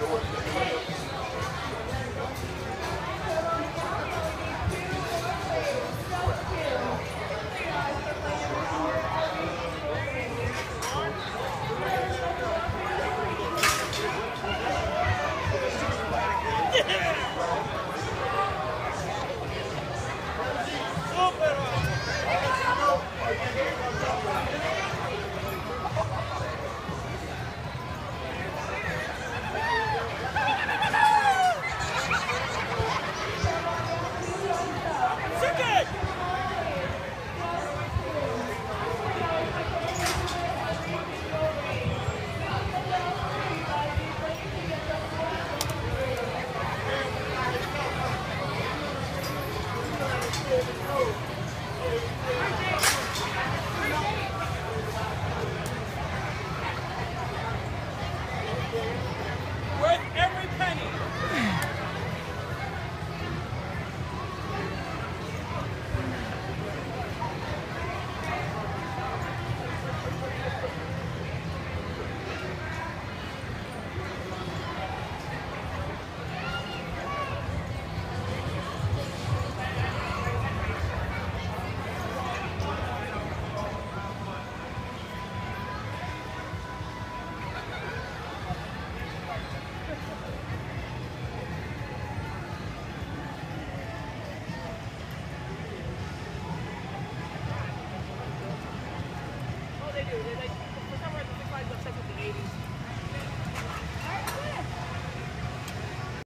doors. Right